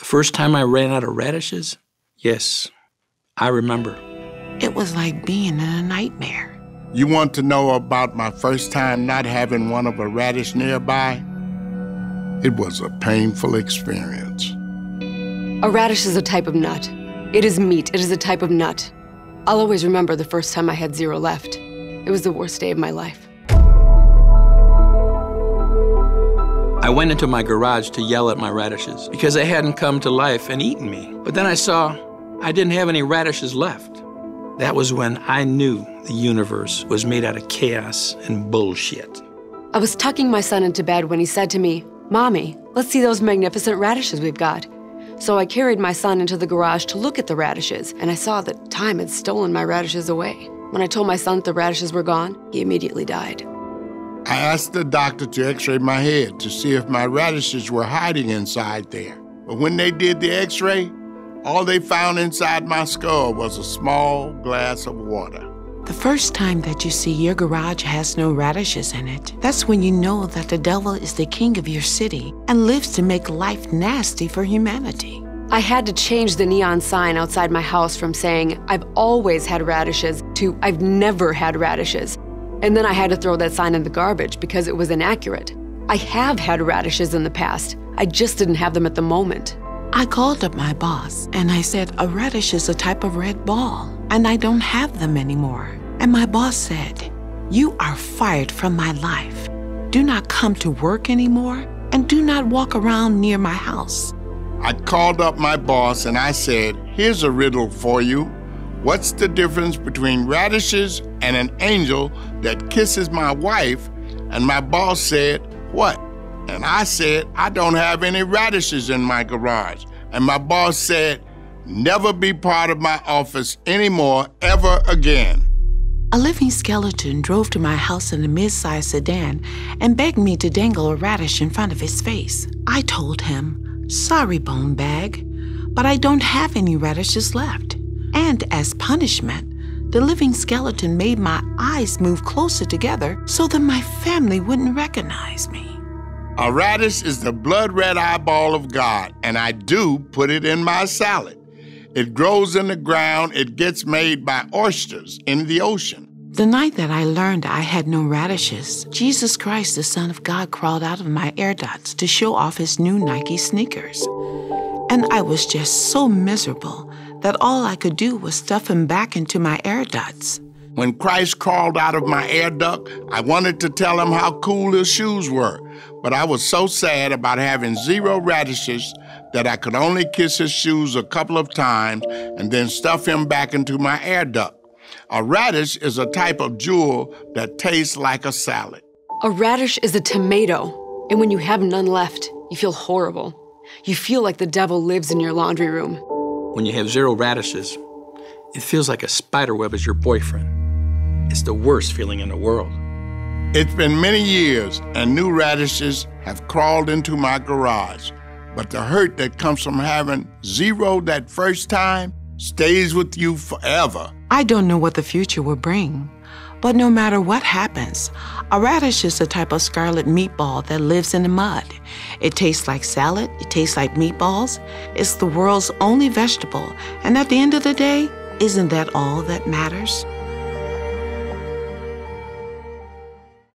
The first time I ran out of radishes, yes, I remember. It was like being in a nightmare. You want to know about my first time not having one of a radish nearby? It was a painful experience. A radish is a type of nut. It is meat. It is a type of nut. I'll always remember the first time I had zero left. It was the worst day of my life. I went into my garage to yell at my radishes because they hadn't come to life and eaten me. But then I saw I didn't have any radishes left. That was when I knew the universe was made out of chaos and bullshit. I was tucking my son into bed when he said to me, Mommy, let's see those magnificent radishes we've got. So I carried my son into the garage to look at the radishes, and I saw that time had stolen my radishes away. When I told my son that the radishes were gone, he immediately died. I asked the doctor to x ray my head to see if my radishes were hiding inside there. But when they did the x ray, all they found inside my skull was a small glass of water. The first time that you see your garage has no radishes in it, that's when you know that the devil is the king of your city and lives to make life nasty for humanity. I had to change the neon sign outside my house from saying, I've always had radishes, to I've never had radishes. And then I had to throw that sign in the garbage because it was inaccurate. I have had radishes in the past, I just didn't have them at the moment. I called up my boss and I said, A radish is a type of red ball, and I don't have them anymore. And my boss said, You are fired from my life. Do not come to work anymore, and do not walk around near my house. I called up my boss and I said, Here's a riddle for you. What's the difference between radishes and an angel that kisses my wife? And my boss said, What? And I said, I don't have any radishes in my garage. And my boss said, Never be part of my office anymore, ever again. A living skeleton drove to my house in a mid sized sedan and begged me to dangle a radish in front of his face. I told him, Sorry, Bone Bag, but I don't have any radishes left. And as punishment, the living skeleton made my eyes move closer together so that my family wouldn't recognize me. A radish is the blood red eyeball of God, and I do put it in my salad. It grows in the ground, it gets made by oysters in the ocean. The night that I learned I had no radishes, Jesus Christ, the Son of God, crawled out of my air dots to show off his new Nike sneakers. And I was just so miserable that all I could do was stuff him back into my air ducts. When Christ crawled out of my air duct, I wanted to tell him how cool his shoes were, but I was so sad about having zero radishes that I could only kiss his shoes a couple of times and then stuff him back into my air duct. A radish is a type of jewel that tastes like a salad. A radish is a tomato, and when you have none left, you feel horrible. You feel like the devil lives in your laundry room. When you have zero radishes, it feels like a spider web is your boyfriend. It's the worst feeling in the world. It's been many years, and new radishes have crawled into my garage. But the hurt that comes from having zero that first time stays with you forever. I don't know what the future will bring, but no matter what happens, a radish is a type of scarlet meatball that lives in the mud. It tastes like salad, it tastes like meatballs. It's the world's only vegetable, and at the end of the day, isn't that all that matters?